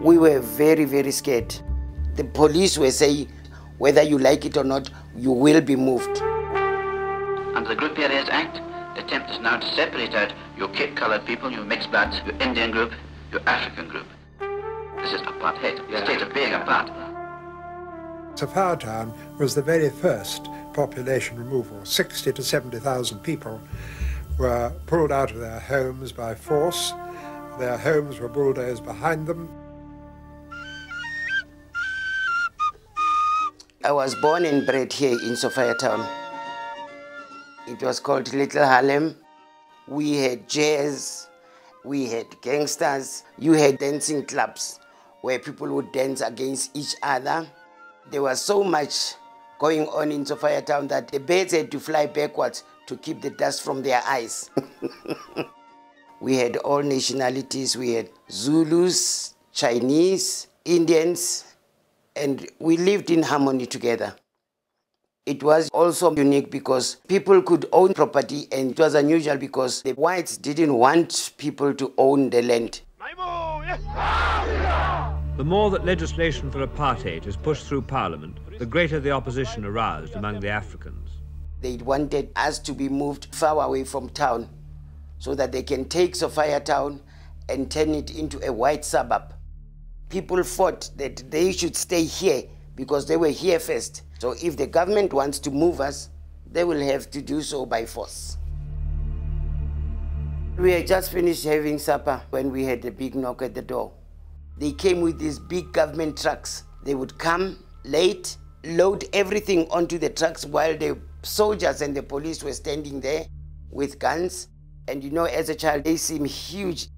We were very, very scared. The police were saying, whether you like it or not, you will be moved. Under the Group Areas Act, the attempt is now to separate out your Cape-coloured people, your mixed bloods, your Indian group, your African group. This is apartheid, the state of being apart. Sophiatown was the very first population removal. 60 to 70,000 people were pulled out of their homes by force. Their homes were bulldozed behind them. I was born and bred here in Sophiatown. It was called Little Harlem. We had jazz, we had gangsters, you had dancing clubs where people would dance against each other. There was so much going on in Sophiatown that the birds had to fly backwards to keep the dust from their eyes. we had all nationalities. We had Zulus, Chinese, Indians, and we lived in harmony together. It was also unique because people could own property and it was unusual because the whites didn't want people to own the land. The more that legislation for apartheid is pushed through Parliament, the greater the opposition aroused among the Africans. They wanted us to be moved far away from town so that they can take Sophiatown and turn it into a white suburb. People fought that they should stay here because they were here first. So if the government wants to move us, they will have to do so by force. We had just finished having supper when we had a big knock at the door. They came with these big government trucks. They would come late, load everything onto the trucks while the soldiers and the police were standing there with guns. And you know, as a child, they seem huge.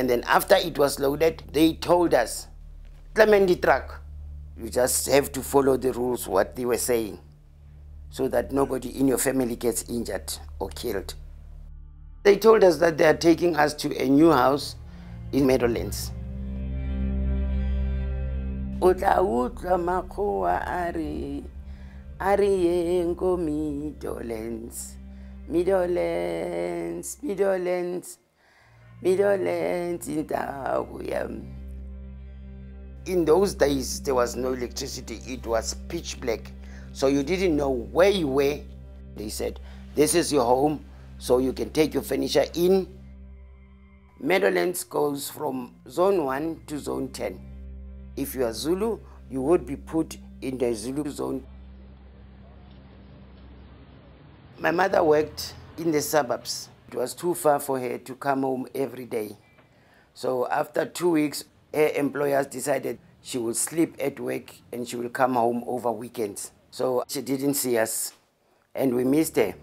And then after it was loaded, they told us, Clement the truck, you just have to follow the rules, what they were saying, so that nobody in your family gets injured or killed. They told us that they are taking us to a new house in Meadowlands. o tla yam. In those days there was no electricity. It was pitch black. So you didn't know where you were they said. This is your home so you can take your furniture in. Meadowlands goes from zone 1 to zone 10 if you are Zulu, you would be put in the Zulu zone. My mother worked in the suburbs. It was too far for her to come home every day. So after two weeks, her employers decided she would sleep at work and she will come home over weekends. So she didn't see us and we missed her.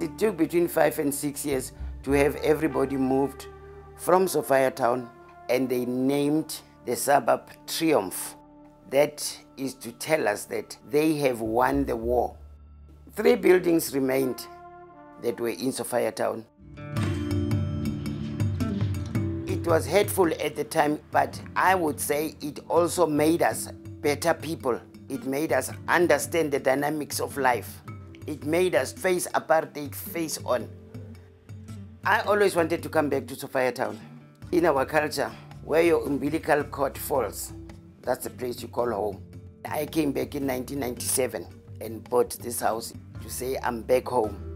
It took between five and six years to have everybody moved from Sophiatown and they named the suburb Triomf. That is to tell us that they have won the war. Three buildings remained that were in Sophiatown. It was hateful at the time, but I would say it also made us better people. It made us understand the dynamics of life. It made us face apartheid face on. I always wanted to come back to Sophiatown. In our culture, where your umbilical cord falls, that's the place you call home. I came back in 1997 and bought this house to say I'm back home.